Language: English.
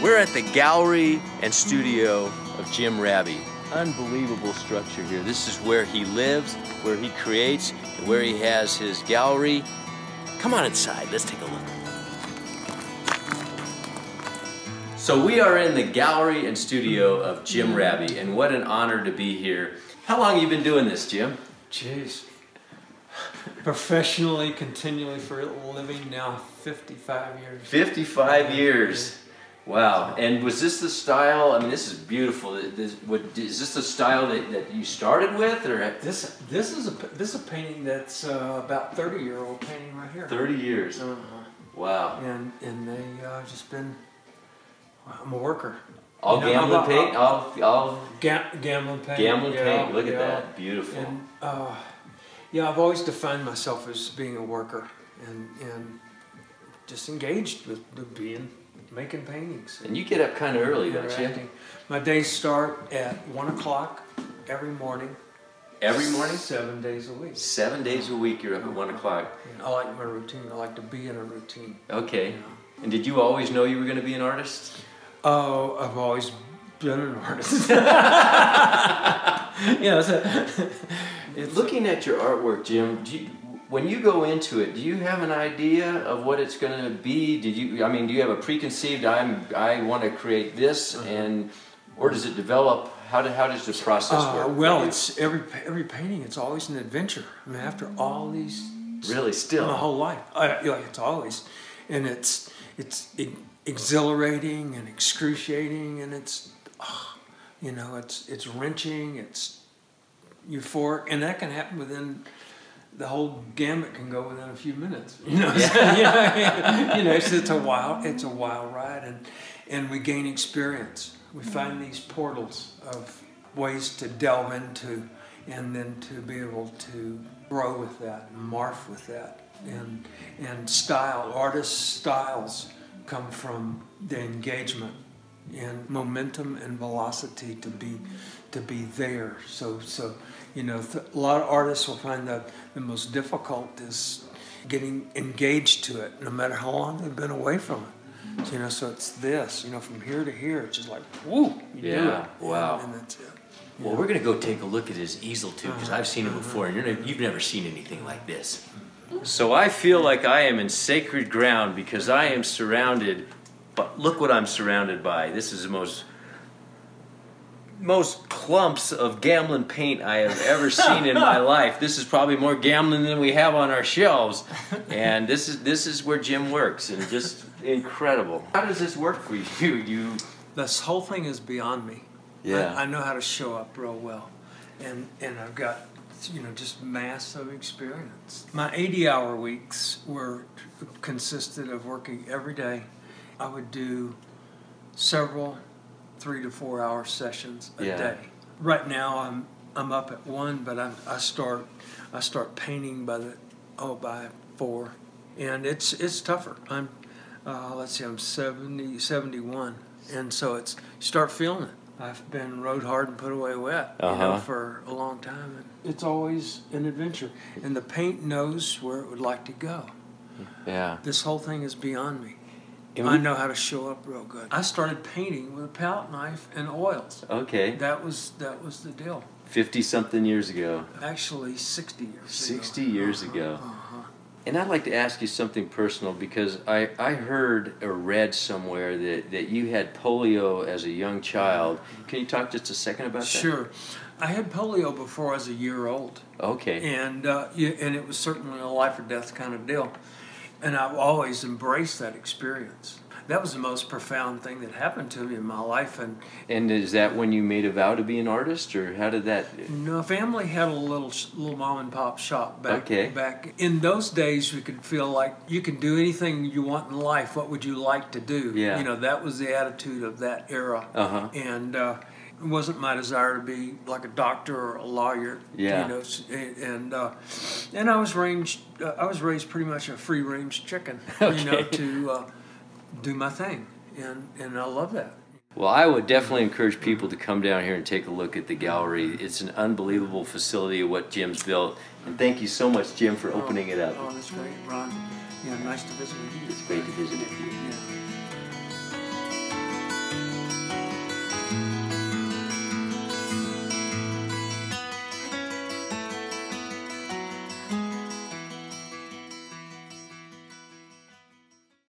We're at the gallery and studio of Jim Rabby. Unbelievable structure here. This is where he lives, where he creates, and where he has his gallery. Come on inside, let's take a look. So we are in the gallery and studio of Jim Rabby, and what an honor to be here. How long have you been doing this, Jim? Jeez. Professionally, continually for a living now, 55 years. 55 years. Wow. And was this the style? I mean, this is beautiful. This, what, is this the style that, that you started with, or this? This is a this is a painting that's uh, about 30 year old painting right here. 30 years. Uh-huh. Wow. And and they uh, just been. I'm a worker. All you know, Gamblin paint. All all. Ga- Gamblin paint. Gamblin yeah, paint. Look yeah. at that. Beautiful. And uh, yeah, I've always defined myself as being a worker and and just engaged with, with being making paintings. And you get up kind of early, don't you? My days start at one o'clock every morning. Every morning? Seven days a week. Seven days a week you're up at one o'clock. I like my routine. I like to be in a routine. Okay. And did you always know you were going to be an artist? Oh, I've always been an artist. yeah. So, Looking at your artwork, Jim, you, when you go into it, do you have an idea of what it's going to be? Did you? I mean, do you have a preconceived? I'm. I want to create this, uh-huh. and or does it develop? How, do, how does this process uh, work? Well, it's every every painting. It's always an adventure. I mean, after all these. Really, still. My whole life, I, like it's always, and it's it's exhilarating and excruciating, and it's, oh, you know, it's it's wrenching. It's euphoric, and that can happen within the whole gamut can go within a few minutes. You know, yeah. you know, it's, it's a wild, it's a wild ride, and and we gain experience. We mm-hmm. find these portals of ways to delve into, and then to be able to grow with that, and morph with that, mm-hmm. and and style. Artists' styles come from the engagement and momentum and velocity to be to be there. So so you know a lot of artists will find that the most difficult is getting engaged to it, no matter how long they've been away from it. So, you know, so it's this, you know, from here to here, it's just like whoo, yeah, wow, and that's it. Well, we're gonna go take a look at his easel too, because uh-huh. I've seen it before, and you you've never seen anything like this. So I feel like I am in sacred ground because I am surrounded but look what I'm surrounded by. This is the most most clumps of Gamblin paint I have ever seen in my life. This is probably more Gamblin than we have on our shelves. And this is this is where Jim works and just incredible. How does this work for you? You This whole thing is beyond me. Yeah. I, I know how to show up real well. And and I've got you know just massive experience. My 80 hour weeks were consisted of working every day I would do several three to four hour sessions a yeah. day. Right now I'm I'm up at one, but I, I start I start painting by the oh by four, and it's it's tougher. I'm uh, let's see, I'm 70, 71, and so it's you start feeling it. I've been rode hard and put away wet, uh-huh. know, for a long time, and it's always an adventure. And the paint knows where it would like to go. Yeah. This whole thing is beyond me. I know how to show up real good. I started painting with a palette knife and oils. Okay. That was that was the deal. Fifty something years ago. Actually, sixty years. 60 ago. years uh-huh, ago. Uh-huh. And I'd like to ask you something personal because I, I heard or read somewhere that, that you had polio as a young child. Can you talk just a second about that? Sure. I had polio before I was a year old. Okay. And uh, and it was certainly a life or death kind of deal and I've always embraced that experience. That was the most profound thing that happened to me in my life, and and is that when you made a vow to be an artist, or how did that? No, family had a little little mom and pop shop back okay. back in those days. We could feel like you can do anything you want in life. What would you like to do? Yeah. you know that was the attitude of that era. Uh-huh. And uh, it wasn't my desire to be like a doctor or a lawyer. Yeah. You know, and uh, and I was raised uh, I was raised pretty much a free range chicken. Okay. You know, to uh, do my thing, and and I love that. Well, I would definitely encourage people to come down here and take a look at the gallery. It's an unbelievable facility of what Jim's built. And thank you so much, Jim, for opening oh, it up. Oh, that's great, Ron. Yeah, nice to visit with you. It's great to visit with you. Yeah.